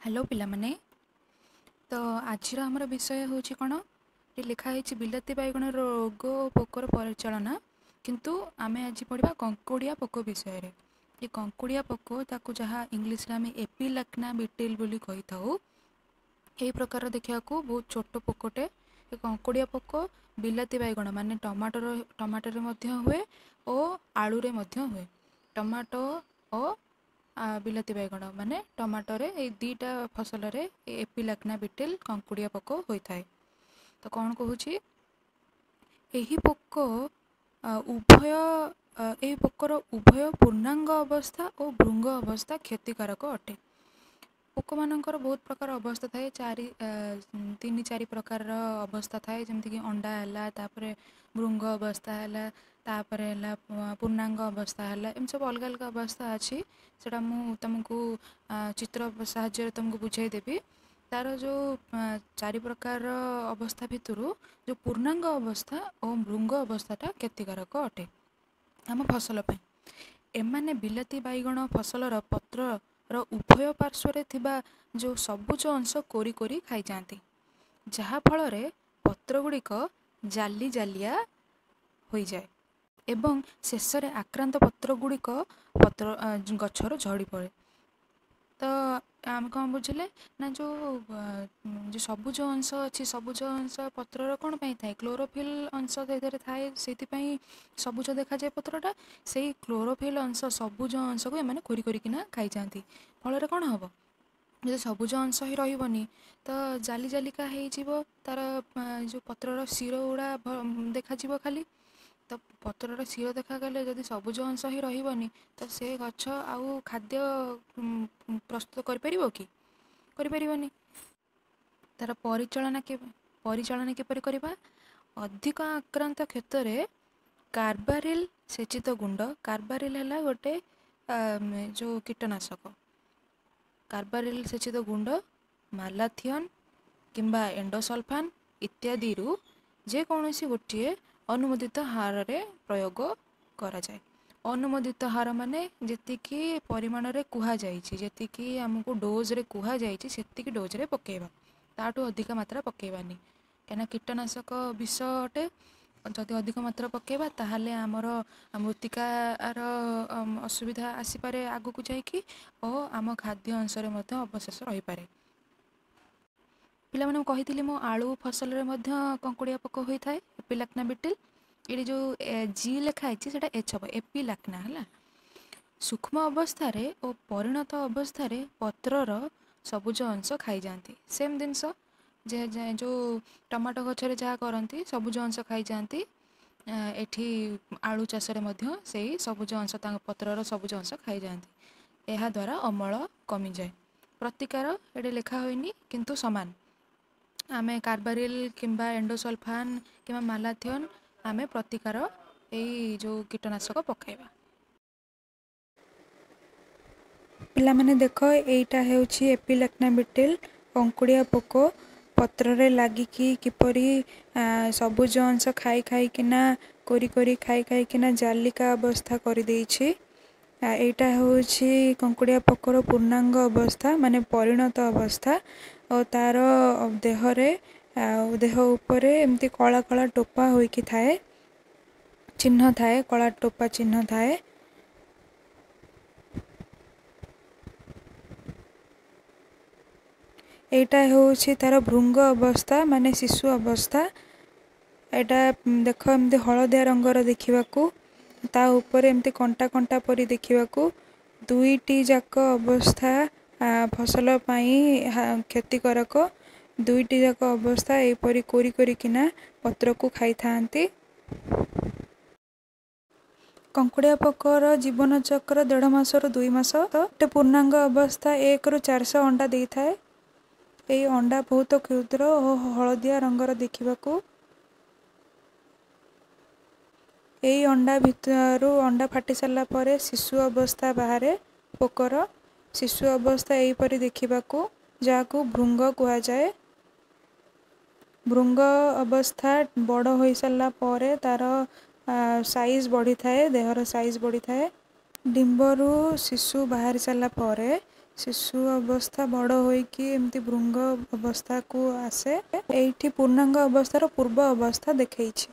Hello ପିଲାମାନେ। ତ ଆଜିର ଆମର ବିଷୟ ହେଉଛି କ'ଣ? ଏଠି ଲେଖା ହେଇଛି ବିଲାତି ବାଇଗଣ ରୋଗ ଓ ପୋକର ପରିଚାଳନା। କିନ୍ତୁ ଆମେ ଆଜି ପଢ଼ିବା କଙ୍କୁଡ଼ିଆ ପୋକ ବିଷୟରେ। ଏ କଙ୍କୁଡ଼ିଆ ପୋକ ତାକୁ ଯାହା ଇଂଲିଶରେ ଆମେ ଏପିଲାକ୍ନା ବିଟିଲ୍ ବୋଲି କହିଥାଉ ଏହି ପ୍ରକାର ଦେଖିବାକୁ ବହୁତ ଛୋଟ ପୋକଟେ। ଏ କଙ୍କୁଡ଼ିଆ ପୋକ ବିଲାତି ବାଇଗଣ ମାନେ ଟମାଟୋର ଟମାଟୋରେ ମଧ୍ୟ ହୁଏ ଓ ଆଳୁରେ ମଧ୍ୟ ହୁଏ। ଟମାଟୋ ଓ ଆ, ବିଲାତି ବାଇଗଣ ମାନେ ଟମାଟୋରେ ଏଇ ଦୁଇଟା ଫସଲରେ ଏ ଏପିଲାକ୍ନା ବିଟିଲ୍ କଙ୍କୁଡ଼ିଆ ପୋକ ହୋଇଥାଏ। ତ କ'ଣ କହୁଛି? ଏହି ପୋକ ଆ, ଉଭୟ ଆ, ଏହି ପୋକର ଉଭୟ ପୂର୍ଣ୍ଣାଙ୍ଗ ଅବସ୍ଥା ଓ ଭୃଙ୍ଗ ଅବସ୍ଥା କ୍ଷତିକାରକ ଅଟେ। ପୋକମାନଙ୍କର ବହୁତ ପ୍ରକାର ଅବସ୍ଥା ଥାଏ ଚାରି ଆ, ତିନି ଚାରି ପ୍ରକାରର ଅବସ୍ଥା ଥାଏ ଯେମିତିକି ଅଣ୍ଡା ହେଲା ତାପରେ ଭୃଙ୍ଗ ଅବସ୍ଥା ହେଲା ତାପରେ ହେଲା ପୂର୍ଣ୍ଣାଙ୍ଗ ଅବସ୍ଥା ହେଲା ଏମିତି ସବୁ ଅଲଗା ଅଲଗା ଅବସ୍ଥା ଅଛି। ସେଇଟା ମୁଁ ତୁମକୁ ଚିତ୍ର ସାହାଯ୍ୟରେ ତୁମକୁ ବୁଝାଇ ଦେବି। ତା'ର ଯେଉଁ ଚାରି ପ୍ରକାରର ଅବସ୍ଥା ଭିତରୁ ଯେଉଁ ପୂର୍ଣ୍ଣାଙ୍ଗ ଅବସ୍ଥା ଓ ଭୃଙ୍ଗ ଅବସ୍ଥାଟା କ୍ଷତିକାରକ ଅଟେ ଆମ ଫସଲ ପାଇଁ। ଏମାନେ ବିଲାତି ବାଇଗଣ ଫସଲର ପତ୍ରର ଉଭୟ ପାର୍ଶ୍ୱରେ ଥିବା ଯେଉଁ ସବୁଜ ଅଂଶ କୋରି କୋରି ଖାଇଯାଆନ୍ତି। ଯାହାଫଳରେ ପତ୍ରଗୁଡ଼ିକ ଜାଲି ଜାଲିଆ ହୋଇଯାଏ। ଏବଂ ଶେଷରେ ଆକ୍ରାନ୍ତ ପତ୍ରଗୁଡ଼ିକ ପତ୍ର ଆ, ଗଛରୁ ଝଡ଼ି ପଡ଼େ। ତ ଆମେ କ'ଣ ବୁଝିଲେ ନା ଯେଉଁ ଆ, ଯେଉଁ ସବୁଜ ଅଂଶ ଅଛି ସବୁଜ ଅଂଶ ପତ୍ରର କ'ଣ ପାଇଁ ଥାଏ? କ୍ଲୋରୋଫିଲ୍ ଅଂଶ ସେଥିରେ ଥାଏ ସେଇଥିପାଇଁ ସବୁଜ ଦେଖାଯାଏ ପତ୍ରଟା। ସେଇ କ୍ଲୋରୋଫିଲ୍ ଅଂଶ ସବୁଜ ଅଂଶକୁ ଏମାନେ କୋରି କୋରିକିନା ଖାଇଯାଆନ୍ତି। ଫଳରେ କ'ଣ ହେବ? ଯଦି ସବୁଜ ଅଂଶ ହିଁ ରହିବନି ତ ଜାଲି ଜାଲିକା ହେଇଯିବ ତା'ର ଆ, ଯେଉଁ ପତ୍ରର ଶିର ଗୁଡ଼ା ଭ- ଦେଖାଯିବ ଖାଲି। ତ ପତ୍ରର ଶିର ଦେଖାଗଲେ ଯଦି ସବୁଜ ଅଂଶ ହିଁ ରହିବନି ତ ସେ ଗଛ ଆଉ ଖାଦ୍ୟ ପ୍ରସ୍ତୁତ କରିପାରିବ କି? କରିପାରିବନି। ତା'ର ପରିଚାଳନା ପରିଚାଳନା କିପରି କରିବା? ଅଧିକ ଆକ୍ରାନ୍ତ କ୍ଷେତ୍ରରେ କାର୍ବାରିଲ୍ ସେଚିତ ଗୁଣ୍ଡ କାର୍ବାରିଲ୍ ହେଲା ଗୋଟେ ଯେଉଁ କୀଟନାଶକ। କାର୍ବାରିଲ୍ ସେଚିତ ଗୁଣ୍ଡ ମାଲାଥିଅନ୍ କିମ୍ବା ଏଣ୍ଡୋସଲଫାନ୍ ଇତ୍ୟାଦିରୁ ଯେକୌଣସି ଗୋଟିଏ ଅନୁମୋଦିତ ହାରରେ ପ୍ରୟୋଗ କରାଯାଏ। ଅନୁମୋଦିତ ହାର ମାନେ ଯେତିକି ପରିମାଣରେ କୁହାଯାଇଛି ଯେତିକି ଆମକୁ ଡୋଜ୍ରେ କୁହାଯାଇଛି ସେତିକି ଡୋଜ୍ରେ ପକାଇବା। ତାଠୁ ଅଧିକ ମାତ୍ରା ପକାଇବାନି। କାହିଁକିନା କୀଟନାଶକ ବିଷ ଅଟେ ଯଦି ଅଧିକ ମାତ୍ରା ପକାଇବା ତାହେଲେ ଆମର ମୃତ୍ତିକାର ଅସୁବିଧା ଆସିପାରେ ଆଗକୁ ଯାଇକି ଓ ଆମ ଖାଦ୍ୟ ଅଂଶରେ ମଧ୍ୟ ଅବଶେଷ ରହିପାରେ। ପିଲାମାନଙ୍କୁ କହିଥିଲି ମୁଁ ଆଳୁ ଫସଲରେ ମଧ୍ୟ କଙ୍କୁଡ଼ିଆ ପୋକ ହୋଇଥାଏ ଏପିଲାକ୍ନା ବିଟିଲ୍। ଏଠି ଯେଉଁ ଜି ଲେଖା ହେଇଛି ସେଇଟା ଏଚ୍ ହେବ ଏପିଲାକ୍ନା ହେଲା। ସୂକ୍ଷ୍ମ ଅବସ୍ଥାରେ ଓ ପରିଣତ ଅବସ୍ଥାରେ ପତ୍ରର ସବୁଜ ଅଂଶ ଖାଇଯାଆନ୍ତି। ସେମ୍ ଜିନିଷ ଯେ ଯେଉଁ ଟମାଟୋ ଗଛରେ ଯାହା କରନ୍ତି ସବୁଜ ଅଂଶ ଖାଇଯାଆନ୍ତି। ଏଠି ଆଳୁ ଚାଷରେ ମଧ୍ୟ ସେଇ ସବୁଜ ଅଂଶ ତାଙ୍କ ପତ୍ରର ସବୁଜ ଅଂଶ ଖାଇଯାଆନ୍ତି। ଏହାଦ୍ୱାରା ଅମଳ କମିଯାଏ। ପ୍ରତିକାର ଏଠି ଲେଖା ହୋଇନି କିନ୍ତୁ ସମାନ। ଆମେ କାର୍ବାରିଲ୍ କିମ୍ବା ଏଣ୍ଡୋସଲଫାନ୍ କିମ୍ବା ମାଲାଥିଅନ୍ ଆମେ ପ୍ରତିକାର ଏଇ ଯେଉଁ କୀଟନାଶକ ପକାଇବା। ପିଲାମାନେ ଦେଖ ଏଇଟା ହେଉଛି ଏପିଲାକ୍ନା ବିଟିଲ୍ କଙ୍କୁଡ଼ିଆ ପୋକ। ପତ୍ରରେ ଲାଗିକି କିପରି ସବୁଜ ଅଂଶ ଖାଇ ଖାଇକିନା କୋରି କୋରି ଖାଇ ଖାଇକିନା ଜାଲିକା ଅବସ୍ଥା କରିଦେଇଛି। ଏଇଟା ହେଉଛି କଙ୍କୁଡ଼ିଆ ପୋକର ପୂର୍ଣ୍ଣାଙ୍ଗ ଅବସ୍ଥା ମାନେ ପରିଣତ ଅବସ୍ଥା। ଓ ତା'ର ଦେହରେ ଆଉ ଦେହ ଉପରେ ଏମିତି କଳା କଳା ଟୋପା ହୋଇକି ଥାଏ। ଚିହ୍ନ ଥାଏ କଳା ଟୋପା ଚିହ୍ନ ଥାଏ। ଏଇଟା ହେଉଛି ତା'ର ଭୃଙ୍ଗ ଅବସ୍ଥା ମାନେ ଶିଶୁ ଅବସ୍ଥା। ଏଇଟା ଦେଖ ଏମିତି ହଳଦିଆ ରଙ୍ଗର ଦେଖିବାକୁ। ତା ଉପରେ ଏମିତି କଣ୍ଟା କଣ୍ଟା ପରି ଦେଖିବାକୁ ଦୁଇଟି ଯାକ ଅବସ୍ଥା ଫସଲ ପାଇଁ କ୍ଷତିକାରକ। ଦୁଇଟି ଯାକ ଅବସ୍ଥା ଏହିପରି କୋରି କୋରିକିନା ପତ୍ରକୁ ଖାଇଥାନ୍ତି। କଙ୍କୁଡ଼ିଆ ପୋକର ଜୀବନ ଚକ୍ର ଦେଢ଼ ମାସରୁ ଦୁଇ ମାସ। ଗୋଟେ ପୂର୍ଣ୍ଣାଙ୍ଗ ଅବସ୍ଥା ଏକରୁ ଚାରିଶହ ଅଣ୍ଡା ଦେଇଥାଏ। ଏହି ଅଣ୍ଡା ବହୁତ କ୍ଷୁଦ୍ର ଓ ହଳଦିଆ ରଙ୍ଗର ଦେଖିବାକୁ ଏହି ଅଣ୍ଡା ଭିତରୁ ଅଣ୍ଡା ଫାଟି ସାରିଲା ପରେ ଶିଶୁ ଅବସ୍ଥା ବାହାରେ ପୋକର। ଶିଶୁ ଅବସ୍ଥା ଏହିପରି ଦେଖିବାକୁ ଯାହାକୁ ଭୃଙ୍ଗ କୁହାଯାଏ। ଭୃଙ୍ଗ ଅବସ୍ଥା ବଡ଼ ହୋଇସାରିଲା ପରେ ତା'ର ସାଇଜ୍ ବଢ଼ିଥାଏ ଦେହର ସାଇଜ୍ ବଢ଼ିଥାଏ। ଡିମ୍ବରୁ ଶିଶୁ ବାହାରି ସାରିଲା ପରେ ଶିଶୁ ଅବସ୍ଥା ବଡ଼ ହୋଇକି ଏମିତି ଭୃଙ୍ଗ ଅବସ୍ଥାକୁ ଆସେ। ଏଇଠି ପୂର୍ଣ୍ଣାଙ୍ଗ ଅବସ୍ଥାର ପୂର୍ବ ଅବସ୍ଥା ଦେଖେଇଛି।